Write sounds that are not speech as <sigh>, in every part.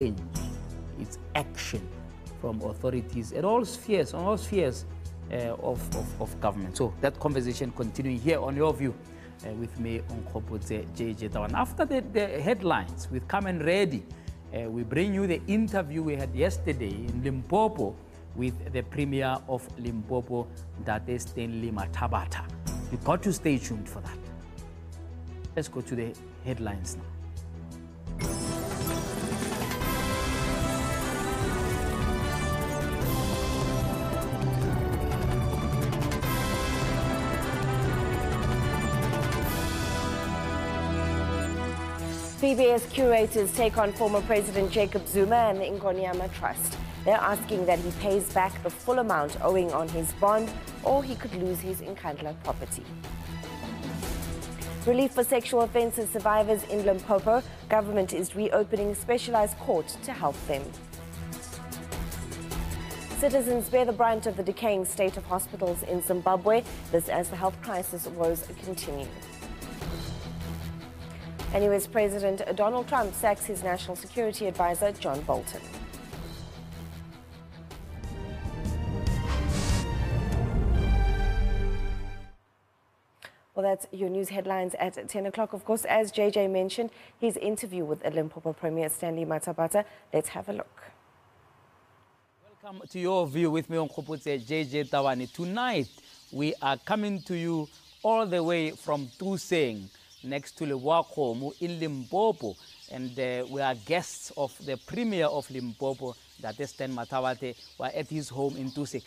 change, it's action from authorities at all spheres, on all spheres uh, of, of, of, government. So that conversation continuing here on Your View uh, with me, Onkgopotse JJ Tabane. After the, the, headlines with Come and Ready, uh, we bring you the interview we had yesterday in Limpopo with the Premier of Limpopo, Date Stanley Mathabatha. You got to stay tuned for that. Let's go to the headlines now. VBS curators take on former President Jacob Zuma and the Ingonyama Trust. They're asking that he pays back the full amount owing on his bond or he could lose his Nkandla property. Relief for sexual offences survivors in Limpopo. Government is reopening specialised court to help them. Citizens bear the brunt of the decaying state of hospitals in Zimbabwe, this as the health crisis woes continue. And US President Donald Trump sacks his national security advisor, John Bolton. Well, that's your news headlines at 10 o'clock. Of course, as JJ mentioned, his interview with Limpopo Premier Stanley Mathabatha. Let's have a look. Welcome to your view with me Onkgopotse JJ Tabane. Tonight, we are coming to you all the way from Tuseng next to Lebowakgomo in Limpopo. And uh, we are guests of the Premier of Limpopo, that is Stan Mathabatha. We're at his home in Tuseng.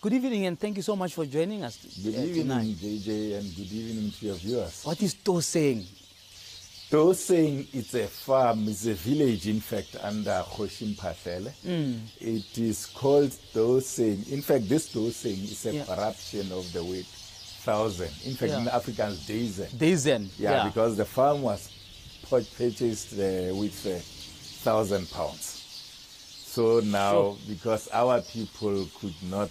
Good evening and thank you so much for joining us. Good uh, evening, tonight. JJ, and good evening to your viewers. What is Toseng? Toseng is a farm, it's a village, in fact, under Khoshim Pahlele. Mm. It is called Toseng. In fact, this Toseng is a yeah. corruption of the word thousand. In fact, yeah. in Afrikaans, Dazen. Dazen. Yeah, yeah, because the farm was purchased uh, with a uh, thousand pounds. So now, because our people could not,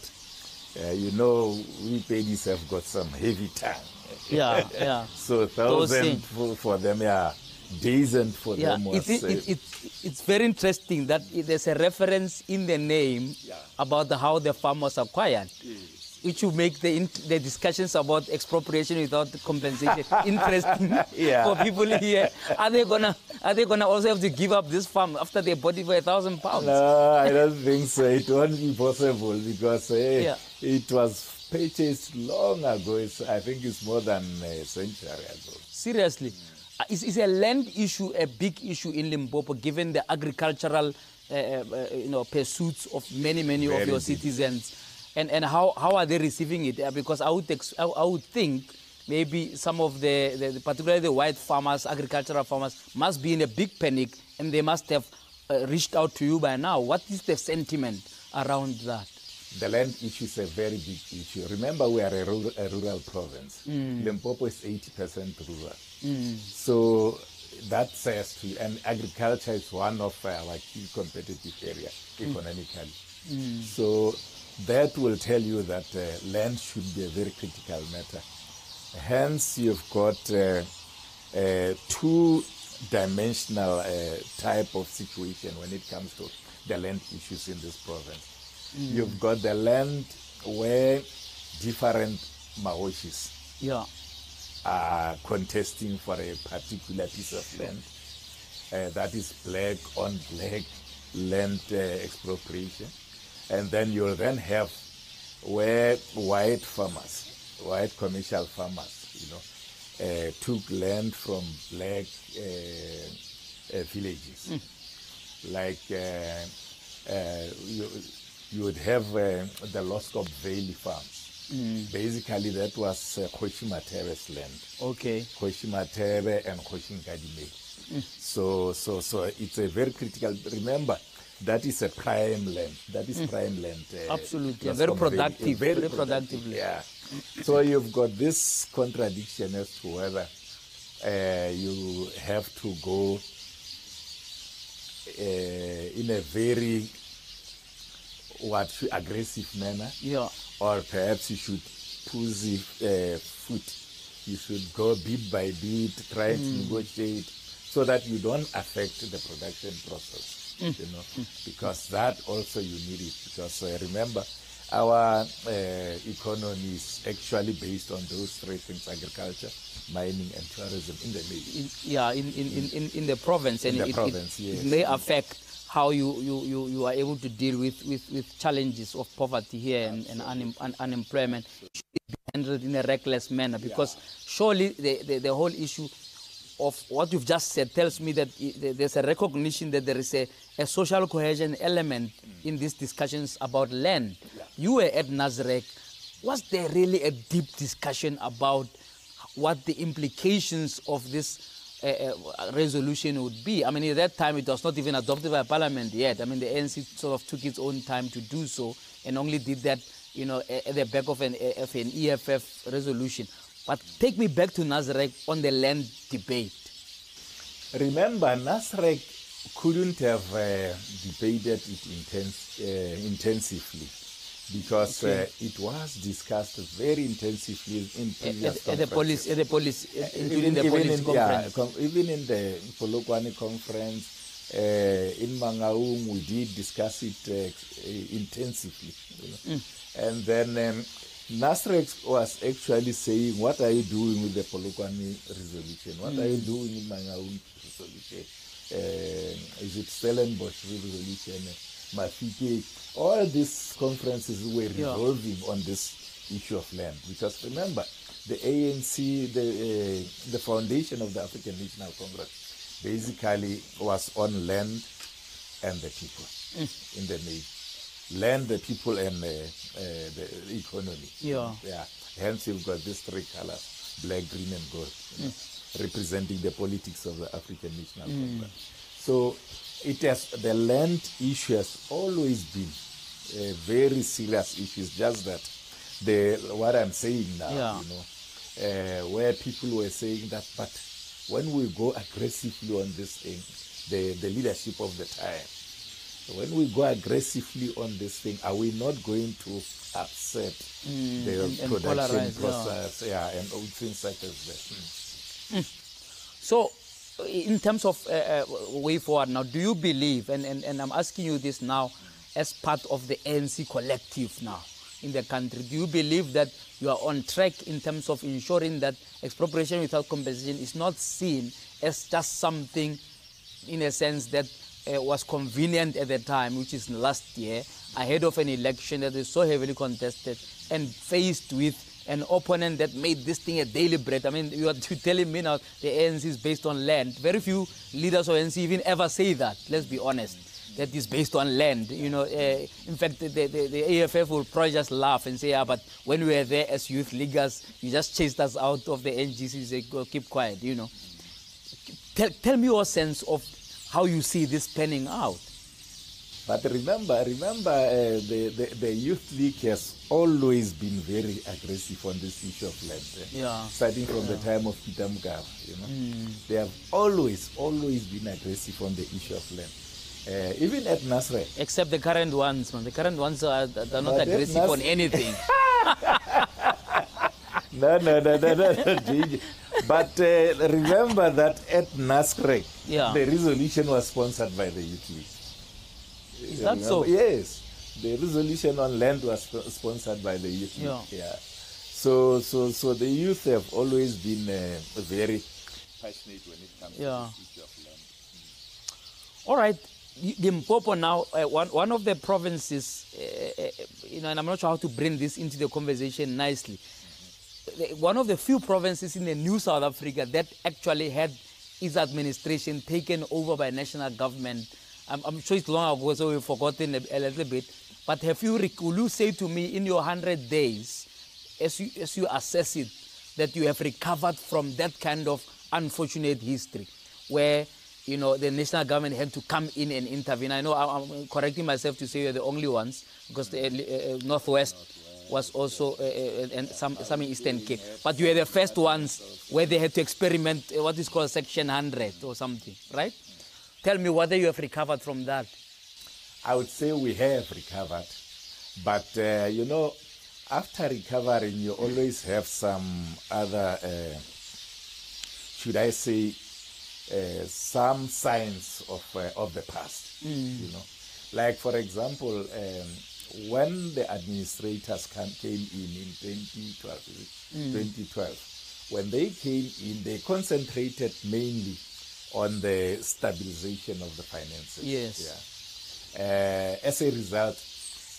uh, you know, we ladies have got some heavy tongue. Yeah, yeah. <laughs> so thousand for, for, them, yeah. Decent for yeah, them was. It, it, it, it's very interesting that there's a reference in the name yeah. about the, how the farm was acquired. Which will make the, the discussions about expropriation without compensation <laughs> interesting yeah. for people here. Are they gonna are they gonna also have to give up this farm after they bought it for a thousand pounds? No, I don't think so. It won't be possible because uh, yeah. it was purchased long ago. It's, I think it's more than a century ago. Seriously. Uh, is, is a land issue a big issue in Limpopo given the agricultural uh, uh, you know, pursuits of many, many Very of your big. citizens? And, and how, how are they receiving it? Uh, because I would, I, I would think maybe some of the, the, particularly the white farmers, agricultural farmers, must be in a big panic and they must have uh, reached out to you by now. What is the sentiment around that? The land issue is a very big issue. Remember, we are a rural, a rural province. Mm. Limpopo is 80% rural. Mm. So that says to, you, and agriculture is one of our key competitive areas mm. economically. Mm. So that will tell you that uh, land should be a very critical matter. Hence, you've got uh, a two-dimensional uh, type of situation when it comes to the land issues in this province. Mm. You've got the land where different Maoshis yeah. are contesting for a particular piece of land. Uh, that is black on black land uh, expropriation and then you'll then have where white farmers, white commercial farmers, you know, uh, took land from black uh, uh, villages. Mm. Like uh, uh, you, you would have uh, the Loskop Valley farms. Mm. Basically, that was uh, Khoshimatebe's land. Okay. Khoshimatebe and Khoshinkadime. Mm. So, so, so it's a very critical. Remember, that is a prime land. That is mm. prime land. Uh, Absolutely, very productive. Very, very productive. Yeah. so you've got this contradiction as to whether uh, you have to go uh, in a very what aggressive manner, yeah, or perhaps you should push uh, foot. You should go bit by bit, try mm. to negotiate, so that you don't affect the production process. Mm. you know, because that also you need it. Because uh, remember, our uh, economy is actually based on those three things: agriculture, mining, and tourism in the in, yeah, in, in, in, in the province, in and the it, province, it, yes. it may affect how you, you, you, you are able to deal with, with, with challenges of poverty here and, and un, un, unemployment should be handled in a reckless manner because yeah. surely the, the, the, whole issue of what you've just said tells me that there's a recognition that there is a, a social cohesion element mm. in these discussions about land. Yeah. You were at Nasrec. Was there really a deep discussion about what the implications of this uh, resolution would be. I mean, at that time, it was not even adopted by Parliament yet. I mean, the ANC sort of took its own time to do so and only did that, you know, at the back of an, of an EFF resolution. But take me back to Nasrec on the land debate. Remember, Nasrec couldn't have uh, debated it intense, uh, intensively because okay. uh, it was discussed very intensively in previous at, at the police, at the police, including the police in, conference. Yeah, com even in the Polokwane conference, uh, in Mangaung, we did discuss it uh, intensively. You know? mm. And then um, Nasrec was actually saying, what are you doing with the Polokwane resolution? What mm. are you mm. doing in Mangaung resolution? Uh, is it Stellenbosch resolution? Mafike, all these conferences were revolving yeah. on this issue of land. Because remember, the ANC, the, uh, the foundation of the African National Congress, basically was on land and the people mm. in the main. Land, the people, and uh, uh, the economy. Yeah. Yeah. Hence, you've got these three colors black, green, and gold, you know, mm. representing the politics of the African National mm. Congress. So, it has the land issue has always been a very serious issue. It's just that the what I'm saying now, yeah. you know, uh, where people were saying that, but when we go aggressively on this thing, the, the leadership of the time, when we go aggressively on this thing, are we not going to upset mm, the and, and production process? Yeah. yeah. and all things such as that. Mm. So, in terms of uh, uh, way forward now, do you believe, and, and, and I'm asking you this now as part of the ANC collective now in the country, do you believe that you are on track in terms of ensuring that expropriation without compensation is not seen as just something, in a sense, that uh, was convenient at the time, which is last year, ahead of an election that is so heavily contested and faced with an opponent that made this thing a daily bread. I mean, you are <laughs> telling me now the ANC is based on land. Very few leaders of ANC even ever say that, let's be honest. That is based on land. You know, uh, in fact, the, the, the, EFF will probably just laugh and say, yeah, but when we were there as youth leaguers, you just chased us out of the NGC, say, keep quiet, you know. Tell, tell me your sense of how you see this panning out. But remember, remember, uh, the, the, the, Youth League has always been very aggressive on this issue of land. Uh, yeah. Starting from yeah. the time of Peter Mokaba, you know. Mm. They have always, always been aggressive on the issue of land. Uh, even at Nasrec. Except the current ones, man. The current ones are, are not but aggressive on anything. <laughs> <laughs> no, no, no, no, no, no. but uh, remember that at Nasrec, yeah. the resolution was sponsored by the Youth League. Is that so? Yes. The resolution on land was sponsored by the youth. Yeah. yeah. So, so, so the youth have always been uh, very passionate when it comes yeah. to the issue of land. Mm. All right. Limpopo now, uh, one, one of the provinces, uh, uh, you know, and I'm not sure how to bring this into the conversation nicely. Mm-hmm. One of the few provinces in the new South Africa that actually had its administration taken over by national government I'm, I'm, sure it's long ago, so we've forgotten a, a, little bit. But have you, will you say to me in your 100 days, as you, as you assess it, that you have recovered from that kind of unfortunate history where you know, the national government had to come in and intervene. I know I'm correcting myself to say you're the only ones because the uh, uh, Northwest was also uh, uh, and some, some Eastern Cape. But you were the first ones where they had to experiment uh, what is called Section 100 or something, right? Tell me whether you have recovered from that. I would say we have recovered. But, uh, you know, after recovering, you always have some other, uh, should I say, uh, some signs of uh, of the past. Mm. You know, like for example, um, when the administrators came in in 2012, mm. 2012, when they came in, they concentrated mainly on the stabilization of the finances. Yes. Yeah. Uh, as a result,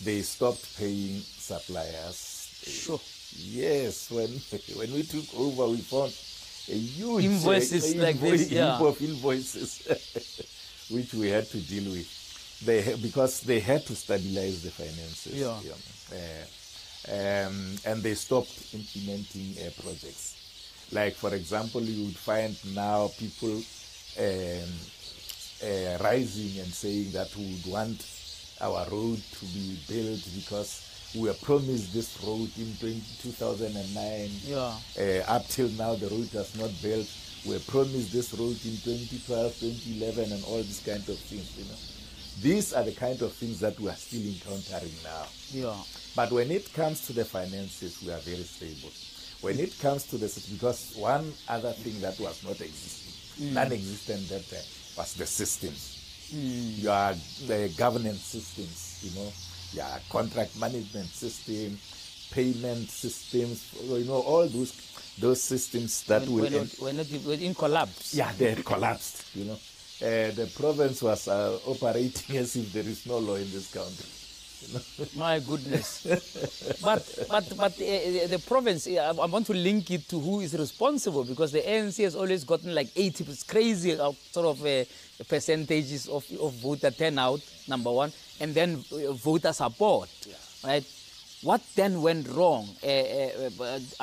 they stopped paying suppliers. Sure. Yes, when <laughs> when we took over, we found a huge invoices uh, like this, yeah. of invoices, <laughs> which we had to deal with. They because they had to stabilize the finances. Yeah. Uh, um, and they stopped implementing uh, projects. Like for example, you would find now people um, uh, rising and saying that we would want our road to be built because we were promised this road in 20, 2009. Yeah. Uh, up till now, the road has not built. We were promised this road in 2012, 2011, and all these kind of things. You know, these are the kind of things that we are still encountering now. Yeah. But when it comes to the finances, we are very stable. When it comes to this, because one other thing that was not existing, mm. non-existent that uh, was the systems. Mm. Your the governance systems, you know yeah, contract management system, payment systems, you know, all those those systems that when, will when, when, when in collapse. Yeah, they had collapsed. You know, uh, the province was uh, operating <laughs> as if there is no law in this country. My goodness. but but but uh, the province, I want to link it to who is responsible because the ANC has always gotten like 80, it's crazy uh, sort of uh, percentages of, of voter turnout, number one, and then uh, voter support, yeah. right? What then went wrong?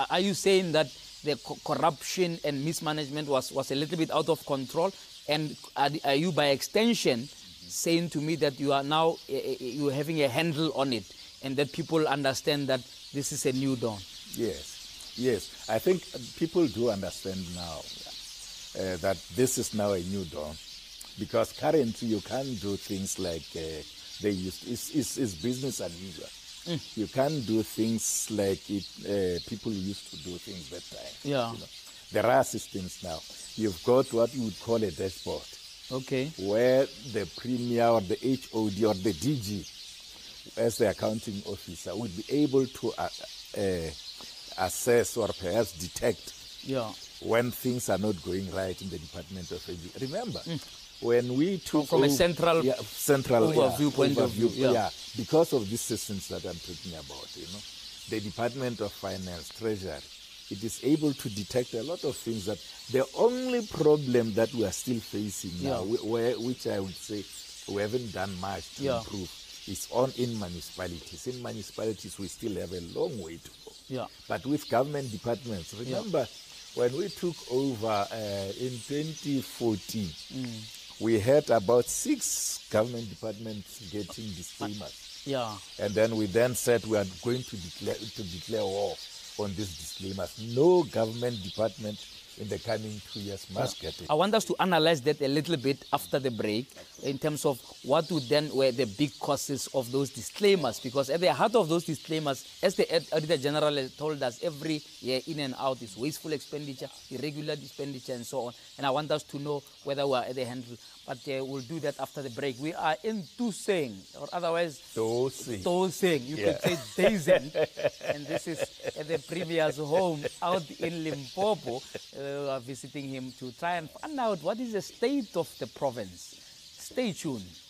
are you saying that the co corruption and mismanagement was, was a little bit out of control? And are, are you, by extension, saying to me that you are now uh, you're having a handle on it and that people understand that this is a new dawn. Yes, yes. I think people do understand now uh, that this is now a new dawn because currently you can't do things like uh, they used. It's, it's, it's business unusual. Mm. You can't do things like it, uh, people used to do things that time. Yeah. You know. There are systems now. You've got what you would call a dashboard Okay. Where the premier or the HOD or the DG, as the accounting officer, would be able to uh, uh, assess or perhaps detect yeah. when things are not going right in the Department of Education. Remember, mm. when we took from, from a central yeah, central overview yeah, point overview, of view, yeah. yeah, because of these systems that I'm talking about, you know, the Department of Finance, Treasury, it is able to detect a lot of things that the only problem that we are still facing yeah. now, where, which I would say we haven't done much to yeah. improve, is on in municipalities. In municipalities, we still have a long way to go. Yeah. But with government departments, remember yeah. when we took over uh, in 2014, mm. we had about six government departments getting disclaimers. Yeah. And then we then said we are going to declare to declare war on these disclaimers. No government department in the coming two years must get it. I want us to analyze that a little bit after the break in terms of what would then were the big causes of those disclaimers because at the heart of those disclaimers, as the Auditor General told us, every year in and out is wasteful expenditure, irregular expenditure and so on. And I want us to know whether we are at the handle. But uh, we'll do that after the break. We are in Tuseng, or otherwise Tosing. Toseng. You yeah. could say Dazen. <laughs> and this is at the Premier's home out in Limpopo. Uh, we are visiting him to try and find out what is the state of the province. Stay tuned.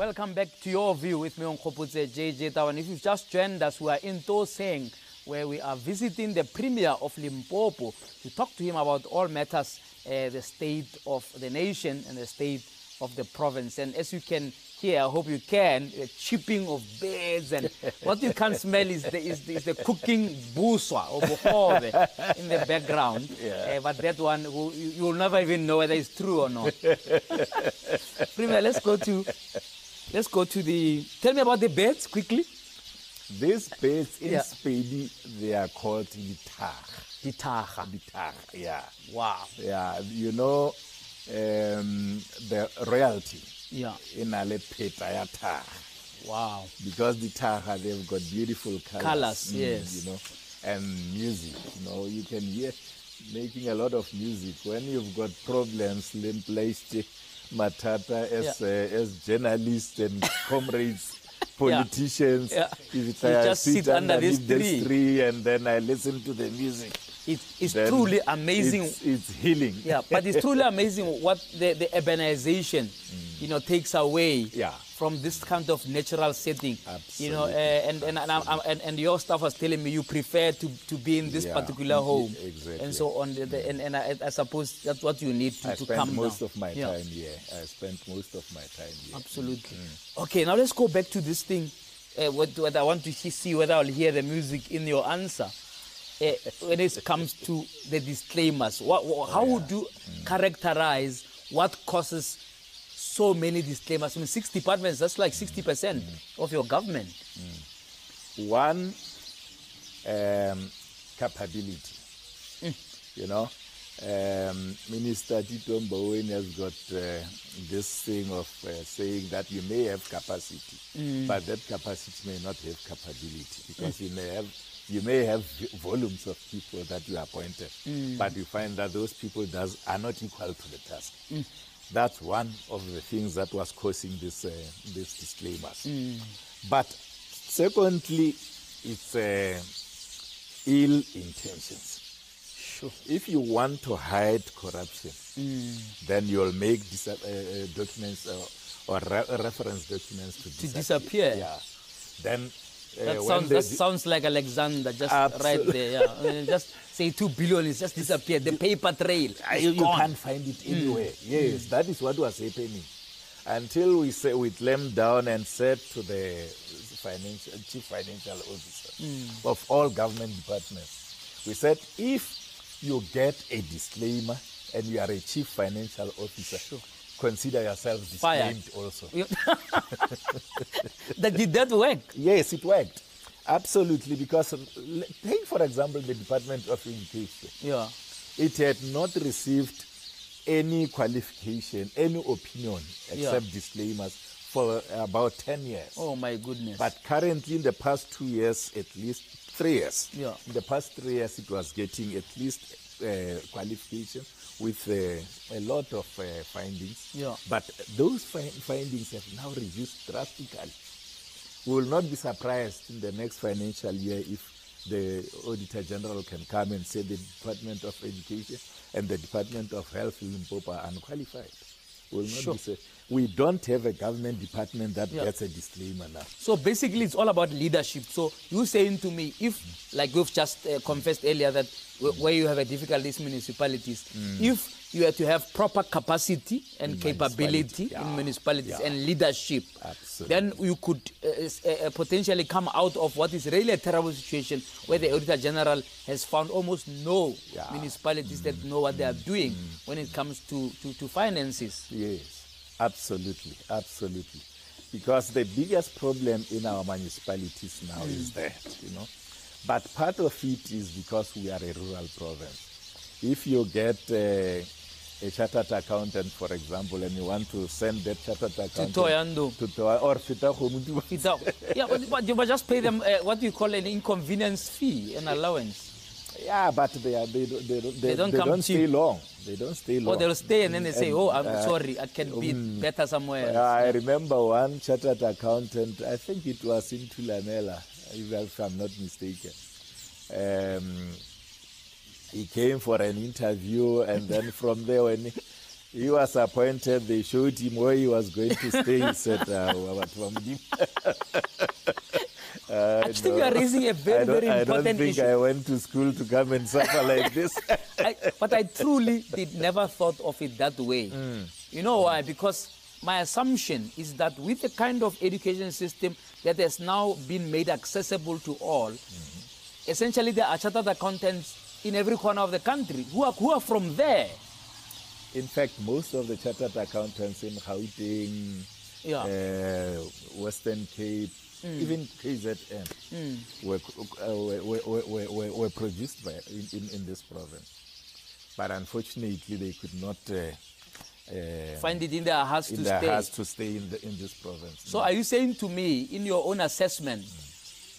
Welcome back to your view with me Onkgopotse JJ Tabane. If you've just joined us, we are in Toseng, where we are visiting the Premier of Limpopo to talk to him about all matters, uh, the state of the nation and the state of the province. And as you can hear, I hope you can, the chipping of birds and <laughs> what you can smell is the, is the, is the cooking buswa or in the background. <laughs> Yeah. Uh, but that one, you, you will never even know whether it's true or not. <laughs> Premier, let's go to Let's go to the. Tell me about the beds quickly. These beds in yeah. Spain, they are called guitar. Guitar. Guitar, yeah. Wow. Yeah, you know, um, the royalty. Yeah. In Alepeta, tar. Wow. Because the Taha, they've got beautiful colors. Colors, mm, yes. You know, and music. You know, you can hear making a lot of music. When you've got problems, placed Matata as, <laughs> yeah. uh, as journalists and comrades, politicians. Yeah. Yeah. If I just sit, under this tree. tree. and then I listen to the music. It, it's truly amazing. It's, it's, healing. Yeah, but it's <laughs> truly amazing what the, the urbanization, mm. you know, takes away. Yeah from this kind of natural setting. Absolutely. You know, uh, and, and, and, and, and, your staff was telling me you prefer to, to be in this yeah, particular home. Exactly. And so on. The, the, and and I, I, suppose that's what you need to, I to come most of my yeah. time here. I spent most of my time here. Absolutely. Mm. Okay, now let's go back to this thing. Uh, what, what I want to see whether I'll hear the music in your answer. Uh, when it comes to the disclaimers, what, how oh, yeah. would you mm. characterize what causes so many disclaimers. I mean, six departments, that's like 60% mm. of your government. Mm. One, um, capability. Mm. You know, um, Minister Tito Mboweni has got uh, this thing of uh, saying that you may have capacity, mm. but that capacity may not have capability because mm. you may have you may have volumes of people that you appointed, mm. but you find that those people does, are not equal to the task. That's one of the things that was causing this, uh, these disclaimers. Mm. But secondly, it's uh, ill intentions. Sure. If you want to hide corruption, mm. then you'll make dis- uh, uh documents uh, or re- reference documents to, to disappear. Yeah. Then uh, that, sounds, that sounds like Alexander just right there. Yeah. just <laughs> say two billion is just disappeared. The paper trail. You, you, can't find it anywhere. Mm. Yes, that is what was happening. Until we say we clamped down and said to the financial chief financial officer mm. of all government departments, we said if you get a disclaimer and you are a chief financial officer, sure. consider yourself disclaimed Fired. also. <laughs> that did that work? Yes, it worked. Absolutely, because take for example the Department of Education. Yeah. It had not received any qualification, any opinion, except yeah. disclaimers for about 10 years. Oh my goodness. But currently in the past two years, at least three years, yeah. in the past three years it was getting at least uh, qualification with uh, a lot of uh, findings. Yeah. But those fi- findings have now reduced drastically. We will not be surprised in the next financial year if the Auditor General can come and say the Department of Education and the Department of Health in Limpopo are unqualified. Will not sure. be we don't have a government department that yeah. gets a disclaimer now. So basically, it's all about leadership. So you saying to me, if like we've just uh, confessed earlier that where you have a difficult, difficulties municipalities, mm. if you have to have proper capacity and in capability yeah. in municipalities yeah. and leadership. Absolutely. Then you could uh, uh, uh, potentially come out of what is really a terrible situation where the Auditor General has found almost no yeah. municipalities mm. that know what they are doing mm. when it comes to, to, to finances. Yes, absolutely, absolutely. Because the biggest problem in our municipalities now mm. is that, you know. But part of it is because we are a rural province. If you get uh, a chartered accountant, for example, and you want to send that chartered accountant to Thohoyandou, to Toy or Fitahomutu. <laughs> yeah, but, you just pay them uh, what you call an inconvenience fee, an allowance. Yeah, but they are, they, they, they, they don't, they don't stay long. They don't stay oh, long. Or they'll stay and then they say, and, "Oh, I'm uh, sorry, I can be um, better somewhere." I remember one chartered accountant. I think it was in Thulamela, if I'm not mistaken. Um, he came for an interview, and then from there, when he, was appointed. They showed him where he was going to stay. He said, uh, Uh, <laughs> I think no. you are raising a very, very important issue. I don't think issue. I went to school to come and suffer like this. <laughs> I, but I truly did never thought of it that way. Mm. You know why? Because my assumption is that with the kind of education system that has now been made accessible to all, mm-hmm. essentially the are chartered accountants in every corner of the country who are, who are from there. In fact, most of the chartered accountants in Gauteng, yeah. uh, Western Cape, mm. even KZN mm. were, uh, were, were, were, were, produced by, in, in, in, this province. But unfortunately, they could not uh, uh, find it in their hearts in to their stay. hearts to stay in, the, in this province. So, are you saying to me, in your own assessment,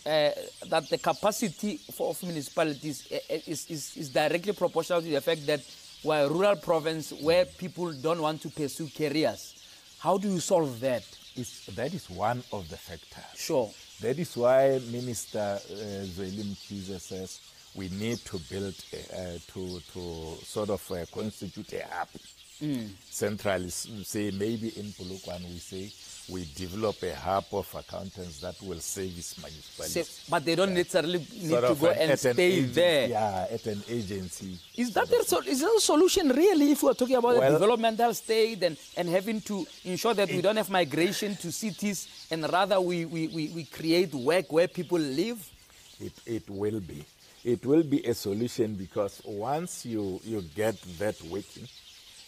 uh, that the capacity for, of municipalities uh, uh, is, is, is directly proportional to the fact that we're a rural province where people don't want to pursue careers? How do you solve that? It's, that is one of the factors. Sure. That is why Minister uh, Mkhize says we need to build, uh, to, to sort of uh, constitute a hub mm. centrally, say maybe in Polokwane we say we develop a hub of accountants that will service municipalities. but they don't necessarily need sort to go and stay agency, there. Yeah, at an agency. Is that, a, is that a solution really if we're talking about well, a developmental state and, and having to ensure that it, we don't have migration to cities and rather we, we, we, we create work where people live? It, it will be. It will be a solution because once you, you get that working,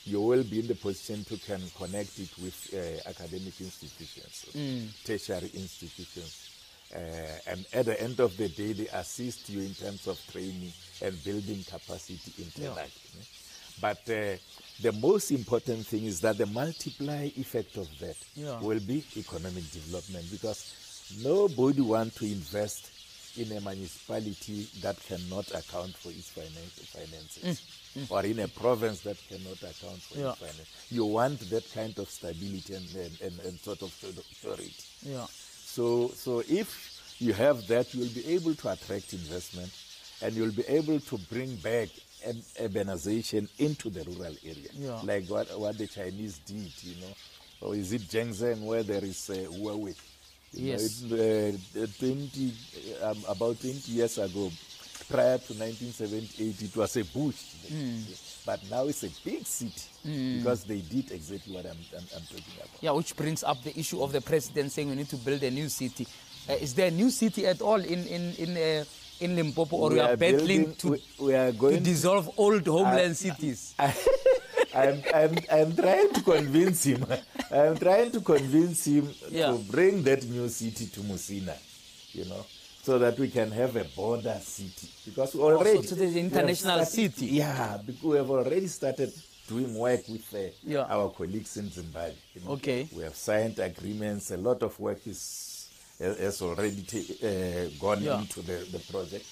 you will be in the position to can connect it with uh, academic institutions, mm. tertiary institutions. Uh, and at the end of the day, they assist you in terms of training and building capacity internally. Yeah. But uh, the most important thing is that the multiply effect of that yeah. will be economic development because nobody wants to invest in a municipality that cannot account for its finances. Mm mm. or in a province that cannot account for yeah. finances, You want that kind of stability and, and, and, and sort of surety. Yeah. So, so if you have that, you'll be able to attract investment and you'll be able to bring back urbanization into the rural area, yeah. like what, what the Chinese did, you know. Or is it Shenzhen where there is uh, Huawei? Yes. It, uh, 20, um, about 20 years ago, prior to 1978, it was a bush. Mm. But now it's a big city mm. because they did exactly what I'm, I'm, I'm, talking about. Yeah, which brings up the issue of the president saying we need to build a new city. Uh, is there a new city at all in in in uh, in Limpopo, or we, we are, are battling building, to, we, we are going to dissolve old homeland I, cities? <laughs> I'm, I'm, I'm trying to convince him. I'm trying to convince him yeah. to bring that new city to Musina, you know so that we can have a border city. Because we already. Also to the international started, city. Yeah, because we have already started doing work with uh, yeah. our colleagues in Zimbabwe. You know, okay. We have signed agreements. A lot of work is has already uh, gone yeah. into the, the project.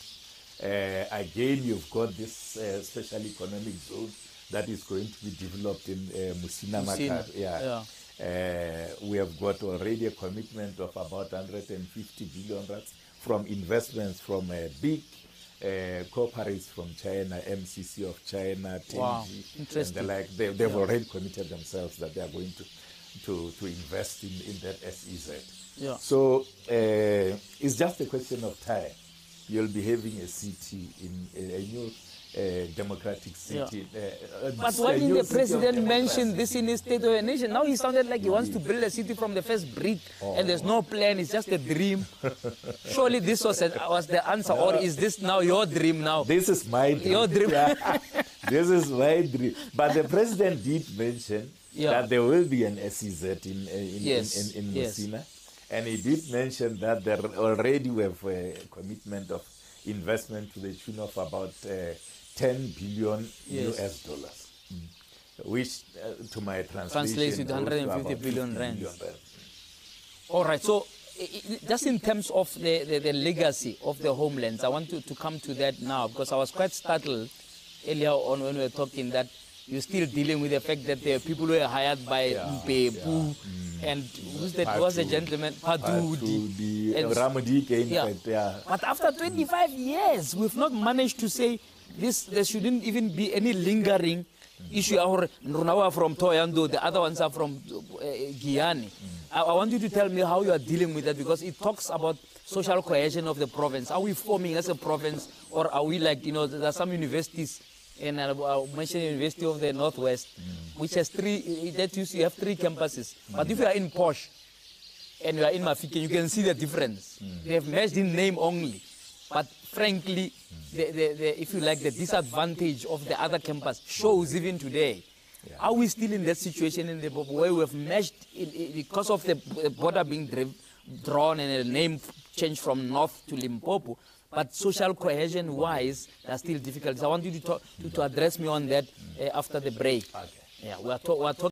Uh, again, you've got this uh, special economic zone that is going to be developed in uh, Musina, Musina. Yeah. yeah. Uh, we have got already a commitment of about 150 billion rands from investments from uh, big uh, corporates from China, MCC of China, TNG, wow. and the like. They, have yeah. already committed themselves that they are going to to, to invest in, in that SEZ. Yeah. So uh, it's just a question of time. You'll be having a city in a, a democratic city. Yeah. Uh, but why didn't the president mention this in his State of the Nation? Now he sounded like he wants to build a city from the first brick oh. and there's no plan, it's just a dream. <laughs> Surely this was, a, was the answer, or is this now your dream now? This is my dream. Your dream. <laughs> Yeah. <laughs> this is my dream. But the president did mention yeah. that there will be an SEZ in, uh, in, yes. in, in, in yes. And he did mention that there already we have a commitment of investment to the tune of about uh, 10 billion yes. US dollars, mm. which uh, to my translation translates to 150 billion rand. All right, so just in terms of the, the, the, legacy of the homelands, I want to, to come to that now because I was quite startled earlier on when we were talking that you're still dealing with the fact that there are people who are hired by yeah, yeah. Mm. and who's that was a gentleman, Padudi. And, Ramadi, yeah. Fact, yeah. But after 25 years, we've not managed to say this, there shouldn't even be any lingering issue our Runawa from Thohoyandou, the other ones are from uh. I, I, want you to tell me how you are dealing with that because it talks about social cohesion of the province. Are we forming as a province or are we like, you know, there are some universities and I mentioned University of the Northwest, mm. which has three, that used have three campuses. But if you are in Potch and you are in Mafikeng, you can see the difference. Mm. They have merged in name only. But frankly, the, the, the, if you like, the disadvantage of the other campus shows even today. Yeah. Are we still in that situation in the where we have meshed in, because of the border being driv, drawn and a name change from North to Limpopo? But social cohesion wise, there are still difficulties. I want you to, talk, to, to address me on that uh, after the break. Okay. Yeah, we are, we are talking.